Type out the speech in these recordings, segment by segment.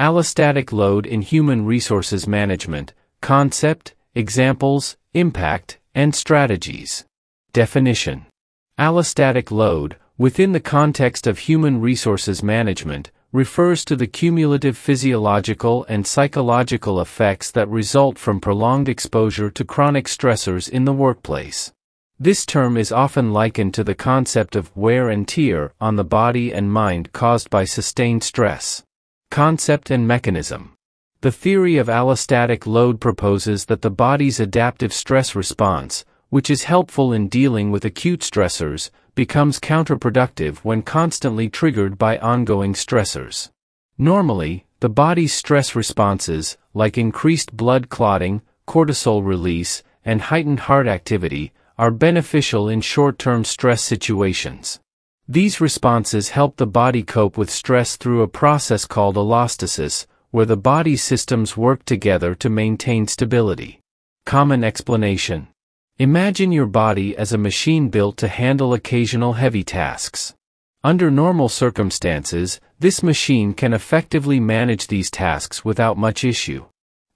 Allostatic load in human resources management, concept, examples, impact, and strategies. Definition. Allostatic load, within the context of human resources management, refers to the cumulative physiological and psychological effects that result from prolonged exposure to chronic stressors in the workplace. This term is often likened to the concept of wear and tear on the body and mind caused by sustained stress. Concept and mechanism. The theory of allostatic load proposes that the body's adaptive stress response, which is helpful in dealing with acute stressors, becomes counterproductive when constantly triggered by ongoing stressors. Normally, the body's stress responses, like increased blood clotting, cortisol release, and heightened heart activity, are beneficial in short-term stress situations. These responses help the body cope with stress through a process called allostasis, where the body systems work together to maintain stability. Common explanation Imagine your body as a machine built to handle occasional heavy tasks. Under normal circumstances, this machine can effectively manage these tasks without much issue.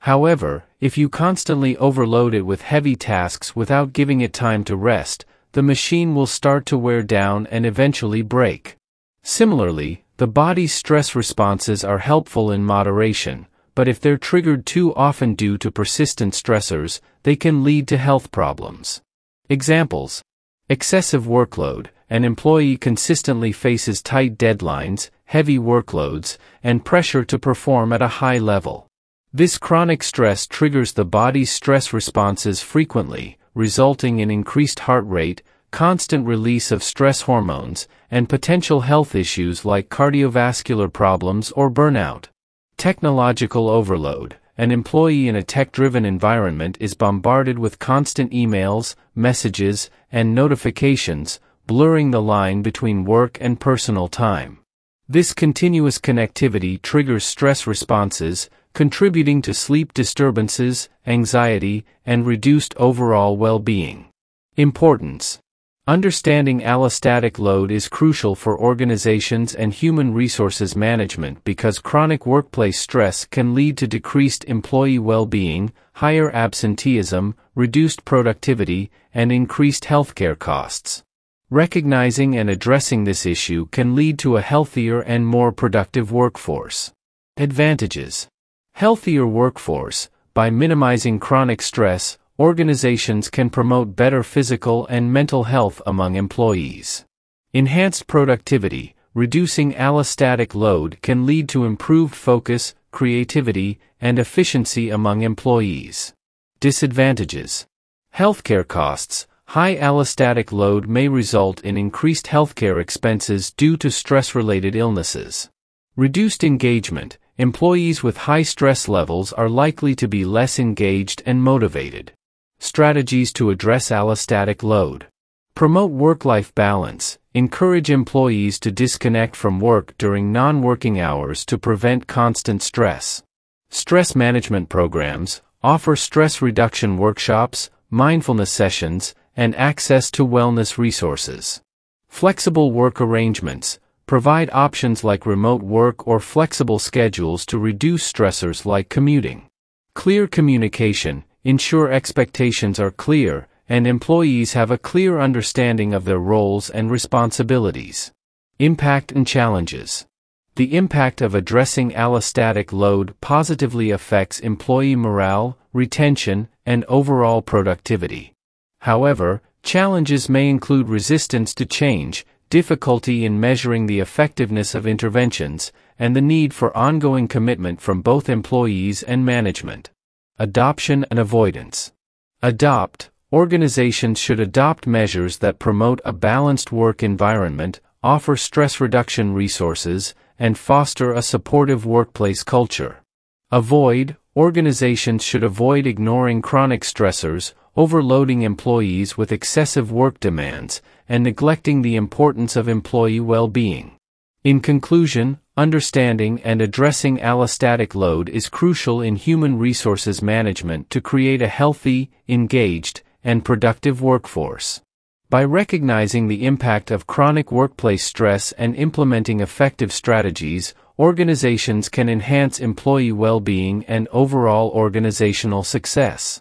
However, if you constantly overload it with heavy tasks without giving it time to rest, the machine will start to wear down and eventually break. Similarly, the body's stress responses are helpful in moderation, but if they're triggered too often due to persistent stressors, they can lead to health problems. Examples Excessive workload. An employee consistently faces tight deadlines, heavy workloads, and pressure to perform at a high level. This chronic stress triggers the body's stress responses frequently, resulting in increased heart rate, constant release of stress hormones, and potential health issues like cardiovascular problems or burnout. Technological overload. An employee in a tech-driven environment is bombarded with constant emails, messages, and notifications, blurring the line between work and personal time. This continuous connectivity triggers stress responses, contributing to sleep disturbances, anxiety, and reduced overall well-being. Importance Understanding allostatic load is crucial for organizations and human resources management because chronic workplace stress can lead to decreased employee well-being, higher absenteeism, reduced productivity, and increased healthcare costs. Recognizing and addressing this issue can lead to a healthier and more productive workforce. Advantages Healthier workforce, by minimizing chronic stress, organizations can promote better physical and mental health among employees. Enhanced productivity, reducing allostatic load can lead to improved focus, creativity, and efficiency among employees. Disadvantages Healthcare costs. High allostatic load may result in increased healthcare expenses due to stress related illnesses. Reduced engagement. Employees with high stress levels are likely to be less engaged and motivated. Strategies to address allostatic load. Promote work-life balance. Encourage employees to disconnect from work during non-working hours to prevent constant stress. Stress management programs offer stress reduction workshops, mindfulness sessions, and access to wellness resources. Flexible work arrangements provide options like remote work or flexible schedules to reduce stressors like commuting. Clear communication ensure expectations are clear, and employees have a clear understanding of their roles and responsibilities. Impact and challenges. The impact of addressing allostatic load positively affects employee morale, retention, and overall productivity. However, challenges may include resistance to change, difficulty in measuring the effectiveness of interventions, and the need for ongoing commitment from both employees and management. Adoption and avoidance. Adopt. Organizations should adopt measures that promote a balanced work environment, offer stress reduction resources, and foster a supportive workplace culture. Avoid. Organizations should avoid ignoring chronic stressors, overloading employees with excessive work demands, and neglecting the importance of employee well-being. In conclusion, understanding and addressing allostatic load is crucial in human resources management to create a healthy, engaged, and productive workforce. By recognizing the impact of chronic workplace stress and implementing effective strategies, organizations can enhance employee well-being and overall organizational success.